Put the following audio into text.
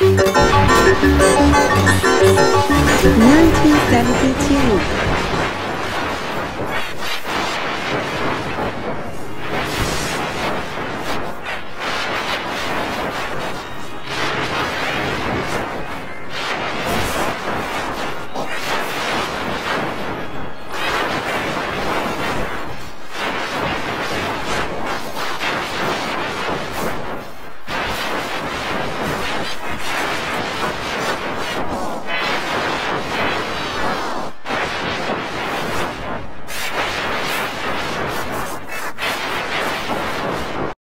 1972